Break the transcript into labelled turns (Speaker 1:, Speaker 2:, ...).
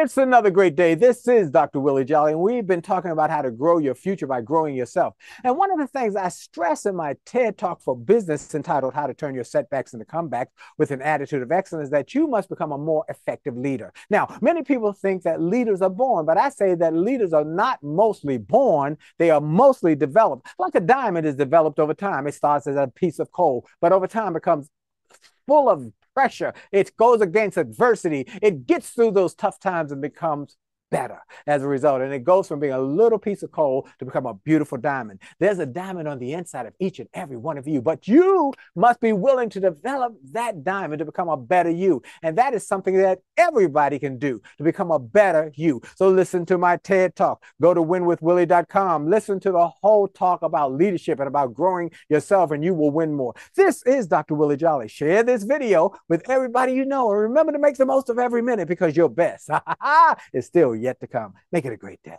Speaker 1: it's another great day. This is Dr. Willie Jolley, and we've been talking about how to grow your future by growing yourself. And one of the things I stress in my TED Talk for Business entitled How to Turn Your Setbacks into Comebacks with an Attitude of Excellence is that you must become a more effective leader. Now, many people think that leaders are born, but I say that leaders are not mostly born, they are mostly developed. Like a diamond is developed over time. It starts as a piece of coal, but over time becomes full of pressure. It goes against adversity. It gets through those tough times and becomes better as a result. And it goes from being a little piece of coal to become a beautiful diamond. There's a diamond on the inside of each and every one of you, but you must be willing to develop that diamond to become a better you. And that is something that everybody can do to become a better you. So listen to my TED talk. Go to winwithwillie.com. Listen to the whole talk about leadership and about growing yourself, and you will win more. This is Dr. Willie Jolley. Share this video with everybody you know. And remember to make the most of every minute because your best is still yet to come. Make it a great day.